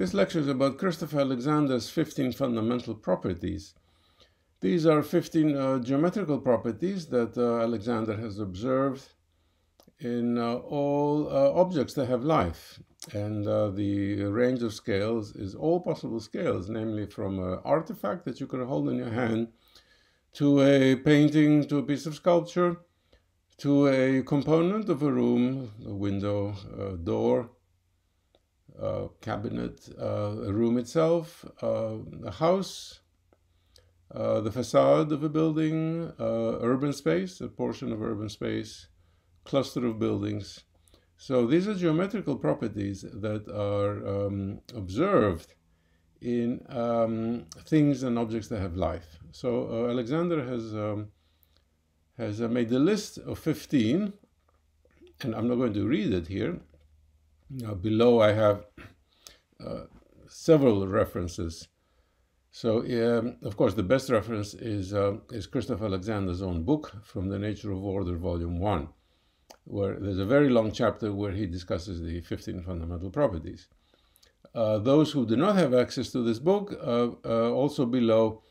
This lecture is about Christopher Alexander's 15 fundamental properties. These are 15 uh, geometrical properties that uh, Alexander has observed in uh, all uh, objects that have life. And uh, the range of scales is all possible scales, namely from an artifact that you can hold in your hand to a painting, to a piece of sculpture, to a component of a room, a window, a door, uh, cabinet, uh, a room itself, uh, a house, the facade of a building, urban space, a portion of urban space, cluster of buildings. So these are geometrical properties that are um, observed in um, things and objects that have life. So uh, Alexander has um, has uh, made a list of 15, and I'm not going to read it here, now below I have uh, several references. So um, of course the best reference is, uh, is Christopher Alexander's own book, From the Nature of Order, Volume 1, where there's a very long chapter where he discusses the 15 fundamental properties. Uh, those who do not have access to this book, uh, uh, also below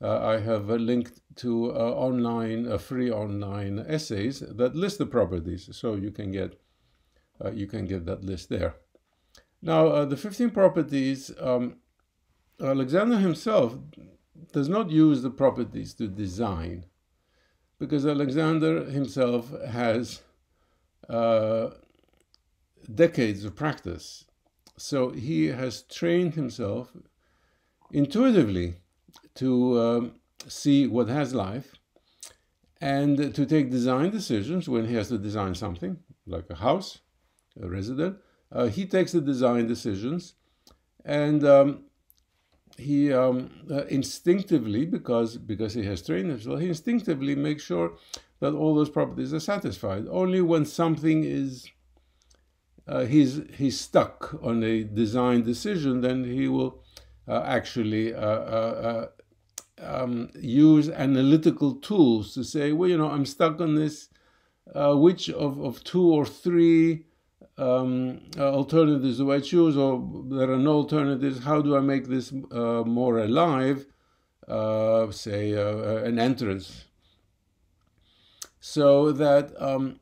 uh, I have linked to online, free online essays that list the properties, so you can get uh, you can get that list there. Now, uh, the 15 properties, um, Alexander himself does not use the properties to design because Alexander himself has uh, decades of practice. So he has trained himself intuitively to um, see what has life and to take design decisions when he has to design something, like a house, resident. Uh, he takes the design decisions and um, he um, uh, instinctively, because, because he has trained himself, he instinctively makes sure that all those properties are satisfied. Only when something is, uh, he's, he's stuck on a design decision, then he will uh, actually uh, uh, um, use analytical tools to say, well, you know, I'm stuck on this. which of, of two or three um, uh, alternatives do I choose, or there are no alternatives? How do I make this uh, more alive? Uh, say uh, uh, an entrance, so that um,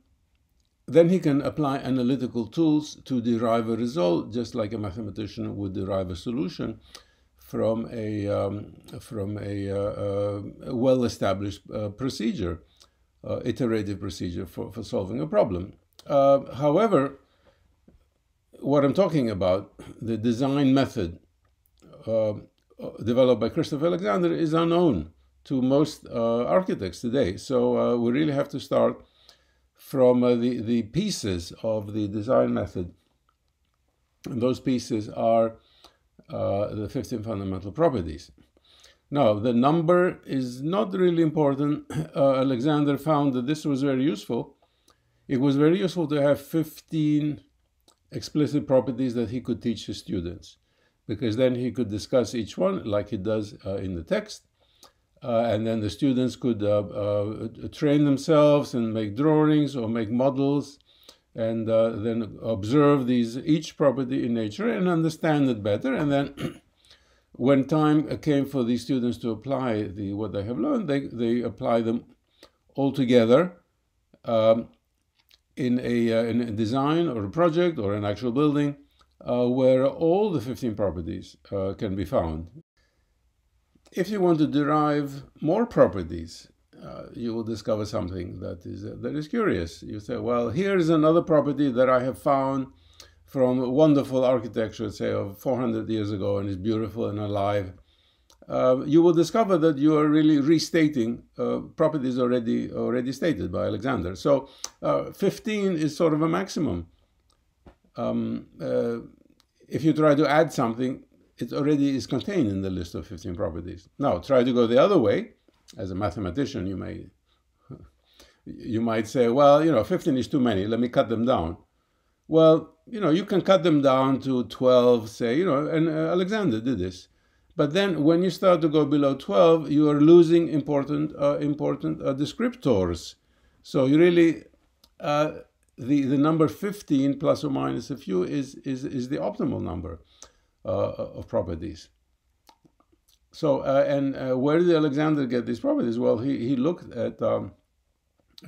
then he can apply analytical tools to derive a result, just like a mathematician would derive a solution from a um, from a, uh, a well-established procedure, iterative procedure for, for solving a problem. however, what I'm talking about, the design method uh, developed by Christopher Alexander, is unknown to most uh, architects today. So uh, we really have to start from uh, the, the pieces of the design method. And those pieces are uh, the 15 fundamental properties. Now, the number is not really important. Uh, Alexander found that this was very useful. It was very useful to have 15 explicit properties that he could teach his students. Because then he could discuss each one like he does uh, in the text. Uh, and then the students could uh, uh train themselves and make drawings or make models and uh, then observe these each property in nature and understand it better. And then when time came for these students to apply the what they have learned they, they apply them all together um, in a, uh, in a design or a project or an actual building uh, where all the 15 properties uh, can be found. If you want to derive more properties, uh, you will discover something that is, uh, that is curious. You say, well, here's another property that I have found from wonderful architecture, say, of 400 years ago, and is beautiful and alive uh, you will discover that you are really restating uh, properties already already stated by Alexander. So uh, 15 is sort of a maximum. Um, uh, if you try to add something, it already is contained in the list of 15 properties. Now try to go the other way. As a mathematician, you may you might say, well, you know, 15 is too many. Let me cut them down. Well, you know, you can cut them down to 12, say, you know, and uh, Alexander did this but then when you start to go below 12, you are losing important, uh, important uh, descriptors. So you really, uh, the, the number 15 plus or minus a few is, is, is the optimal number. of properties. So, and where did Alexander get these properties? Well, he, he looked at um,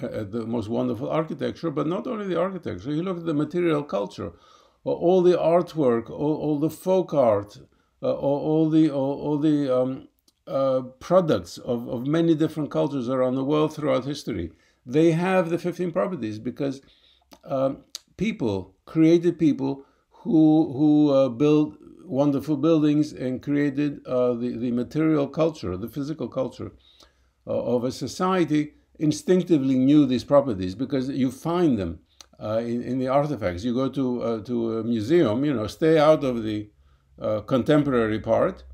at the most wonderful architecture, but not only the architecture, he looked at the material culture, all the artwork, all, all the folk art, uh, all, all, the all, all the um, uh, products of, of many different cultures around the world throughout history. They have the 15 properties because um, people, created people who, who uh, build wonderful buildings and created uh, the, the material culture, the physical culture uh, of a society, instinctively knew these properties because you find them uh, in, in the artifacts. You go to, uh, to a museum, you know, stay out of the uh, contemporary part,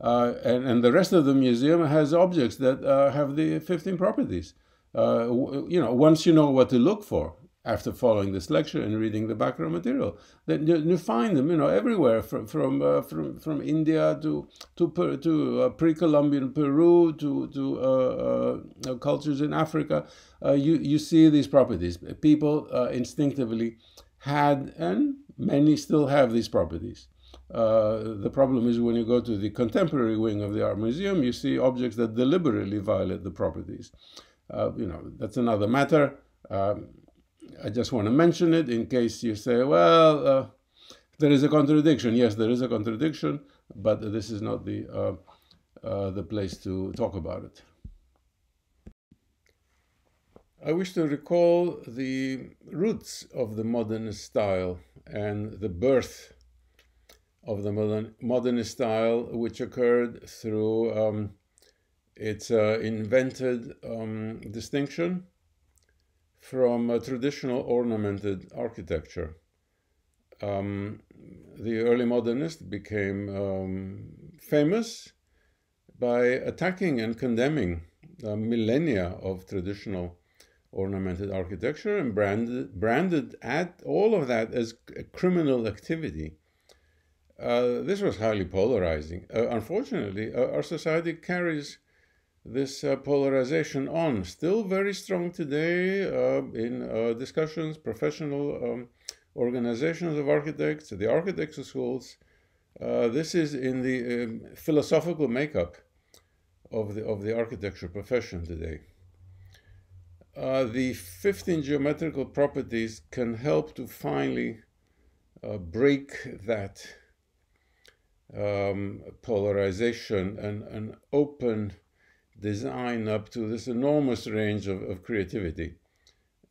uh, and, and the rest of the museum has objects that uh, have the 15 properties. Uh, you know, once you know what to look for, after following this lecture and reading the background material. Then you, you find them, you know, everywhere from from uh, from, from India to to to uh, pre-Columbian Peru to to uh, uh cultures in Africa. Uh, you you see these properties. People uh, instinctively had and many still have these properties. The problem is when you go to the contemporary wing of the art museum, you see objects that deliberately violate the properties. you know, that's another matter. Um, I just want to mention it in case you say, well, uh, there is a contradiction. Yes, there is a contradiction, but this is not the, uh, uh, the place to talk about it. I wish to recall the roots of the modernist style and the birth of the modern, modernist style, which occurred through um, its uh, invented um, distinction from traditional ornamented architecture. Um, the early modernists became um, famous by attacking and condemning millennia of traditional ornamented architecture and branded, branded at all of that as criminal activity. Uh, this was highly polarizing. Uh, unfortunately, uh, our society carries this uh, polarization on. Still very strong today uh, in discussions, professional um, organizations of architects, the architecture schools. This is in the um, philosophical makeup of the, of the architecture profession today. The 15 geometrical properties can help to finally break that um, polarization and, an open design up to this enormous range of, of creativity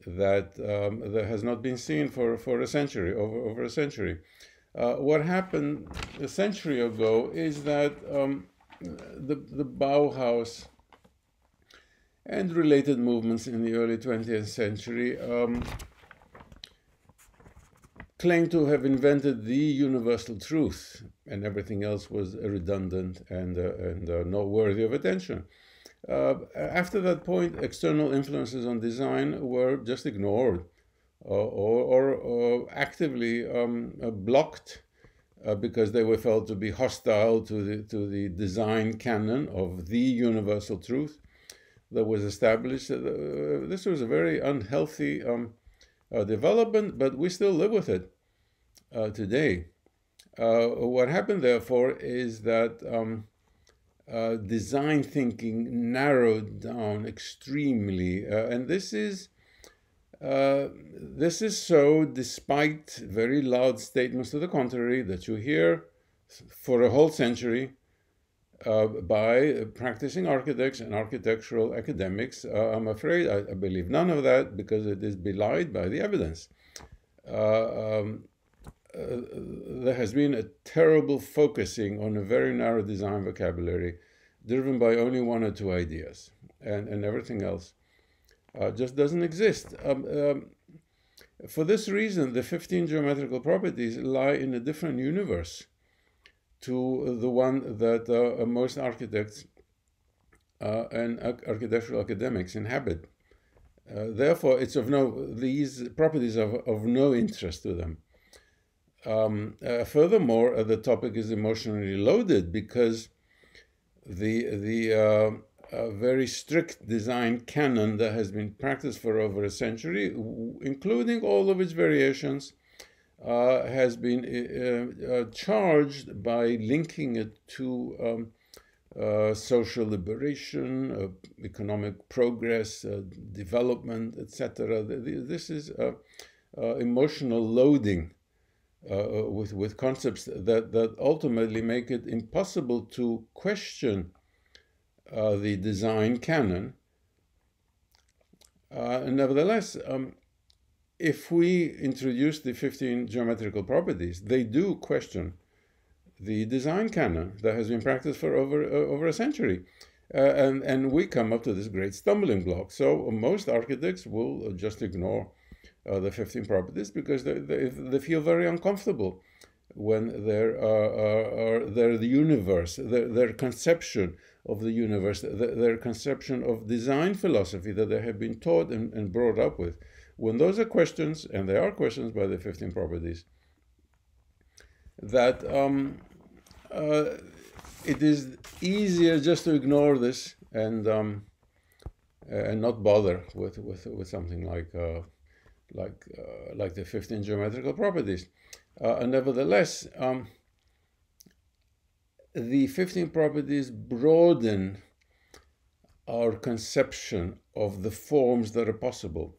that, um, that has not been seen for, for a century, over, over a century. Uh, what happened a century ago is that um, the, the Bauhaus and related movements in the early 20th century um, claimed to have invented the universal truth, and everything else was redundant and, uh, and uh, not worthy of attention. Uh, after that point, external influences on design were just ignored uh, or, or, or, actively um, uh, blocked uh, because they were felt to be hostile to the, to the design canon of the universal truth that was established. Uh, this was a very unhealthy um, uh, development, but we still live with it today. what happened, therefore, is that um, uh, design thinking narrowed down extremely, uh, and this is uh, this is so despite very loud statements to the contrary that you hear for a whole century uh, by practicing architects and architectural academics. Uh, I'm afraid I, I, believe none of that because it is belied by the evidence. Um, uh, there has been a terrible focusing on a very narrow design vocabulary driven by only one or two ideas, and, and everything else uh, just doesn't exist. Um, um, for this reason, the 15 geometrical properties lie in a different universe to the one that uh, most architects uh, and architectural academics inhabit. Uh, therefore, it's of no these properties are of no interest to them. Um, uh, furthermore, uh, the topic is emotionally loaded because the the uh, uh, very strict design canon that has been practiced for over a century, including all of its variations, uh, has been uh, uh, charged by linking it to um, uh, social liberation, uh, economic progress, uh, development, etc. This is emotional loading with, with concepts that, that ultimately make it impossible to question the design canon. nevertheless, um, if we introduce the 15 geometrical properties, they do question the design canon that has been practiced for over, uh, over a century. Uh, and, and we come up to this great stumbling block. So most architects will just ignore uh, the 15 properties because they, they, they, feel very uncomfortable when they're, uh, they're the universe, their, their conception of the universe, their, their conception of design philosophy that they have been taught and, and brought up with when those are questions, and they are questions by the 15 properties, that um, uh, it is easier just to ignore this and um, and not bother with with, with something like uh, like uh, like the 15 geometrical properties. Uh, and nevertheless, um, the 15 properties broaden our conception of the forms that are possible.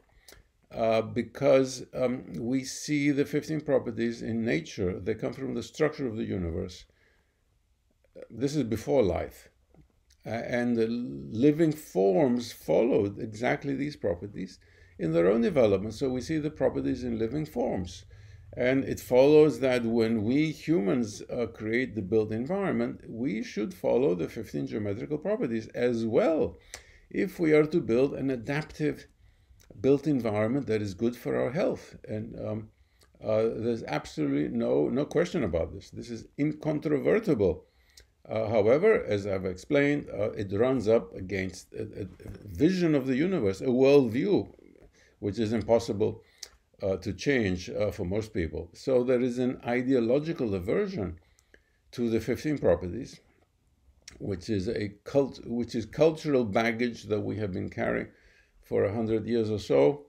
Uh, because um, we see the 15 properties in nature. They come from the structure of the universe. This is before life. Uh, and the living forms followed exactly these properties in their own development. So we see the properties in living forms. And it follows that when we humans uh, create the built environment, we should follow the 15 geometrical properties as well if we are to build an adaptive built environment that is good for our health. And um, uh, there's absolutely no, no question about this. This is incontrovertible. Uh, however, as I've explained, uh, it runs up against a, a, vision of the universe, a worldview, which is impossible uh, to change uh, for most people. So there is an ideological aversion to the 15 properties, which is a cult, which is cultural baggage that we have been carrying for a hundred years or so.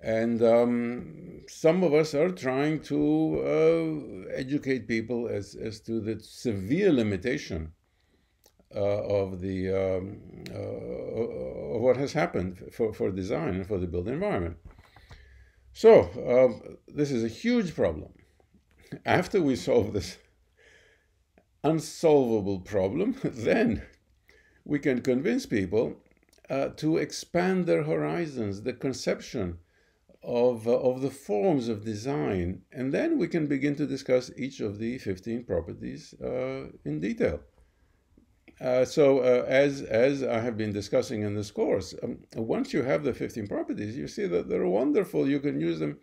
And um, some of us are trying to uh, educate people as, as to the severe limitation uh, of the um, uh, of what has happened for, for design and for the built environment. So um, this is a huge problem. After we solve this unsolvable problem, then we can convince people uh, to expand their horizons, the conception of, uh, of the forms of design. And then we can begin to discuss each of the 15 properties uh, in detail. Uh, so uh, as, as I have been discussing in this course, um, once you have the 15 properties, you see that they're wonderful. You can use them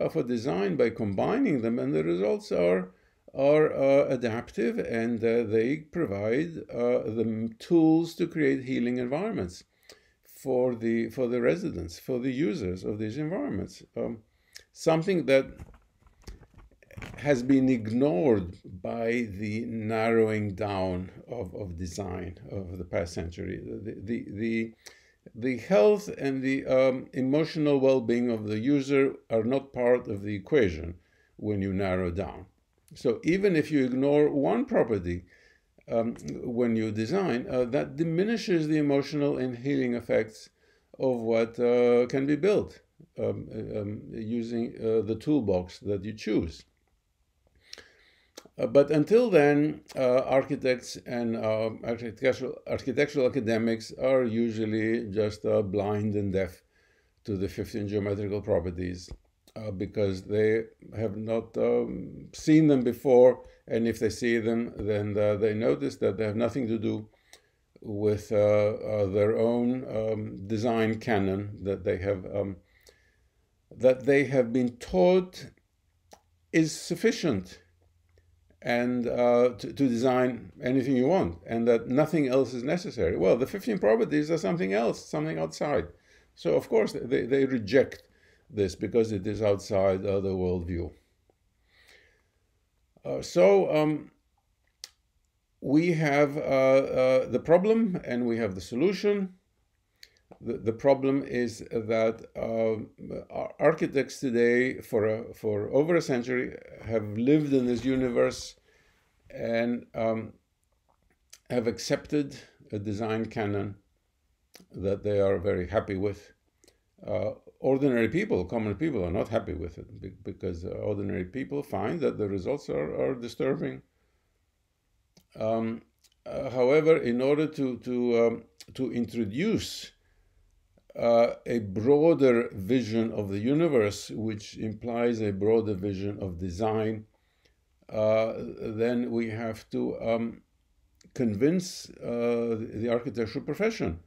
uh, for design by combining them, and the results are are uh, adaptive and uh, they provide uh, the tools to create healing environments for the for the residents, for the users of these environments. Um, something that has been ignored by the narrowing down of, of design of the past century. The, the, the, the health and the um, emotional well-being of the user are not part of the equation when you narrow down. So even if you ignore one property, um, when you design, uh, that diminishes the emotional and healing effects of what uh, can be built um, um, using uh, the toolbox that you choose. Uh, but until then, uh, architects and uh, architectural, architectural academics are usually just blind and deaf to the 15 geometrical properties uh, because they have not um, seen them before, and if they see them, then uh, they notice that they have nothing to do with uh, uh their own um, design canon that they have um, that they have been taught is sufficient and uh, to, to, design anything you want, and that nothing else is necessary. Well, the 15 properties are something else, something outside. So, of course, they, they reject this because it is outside uh, the worldview. Uh, so um, we have uh, uh, the problem and we have the solution. the, the problem is that uh, architects today, for a, for over a century, have lived in this universe and um, have accepted a design canon that they are very happy with. Uh, ordinary people, common people, are not happy with it because ordinary people find that the results are, are disturbing. Um, uh, however, in order to to um, to introduce uh, a broader vision of the universe, which implies a broader vision of design, uh, then we have to um, convince uh, the architectural profession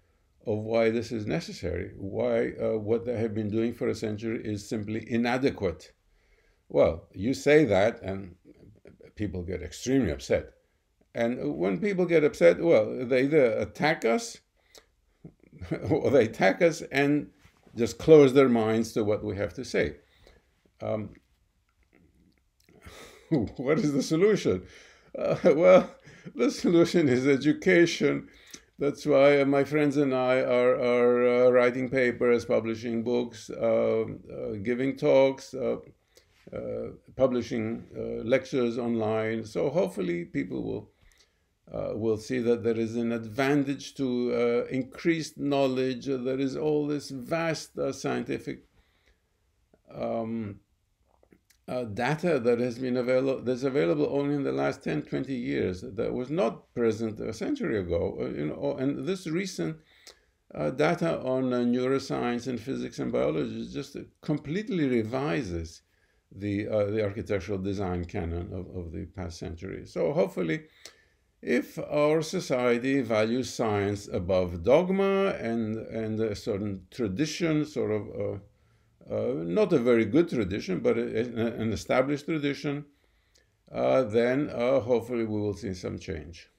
of why this is necessary, why uh, what they have been doing for a century is simply inadequate. Well, you say that, and people get extremely upset. And when people get upset, well, they either attack us or they attack us and just close their minds to what we have to say. Um, what is the solution? Uh, well, the solution is education. That's why my friends and I are, are uh, writing papers, publishing books, uh, giving talks, uh, uh, publishing uh, lectures online. So hopefully people will uh, we'll see that there is an advantage to uh, increased knowledge. Uh, there is all this vast uh, scientific um, uh, data that has been available, that's available only in the last 10, 20 years, that was not present a century ago. Uh, you know, and this recent data on neuroscience and physics and biology just completely revises the, the architectural design canon of, of the past century. So hopefully, if our society values science above dogma and, and a certain tradition, sort of uh, uh, not a very good tradition, but a, an established tradition, uh, then uh, hopefully we will see some change.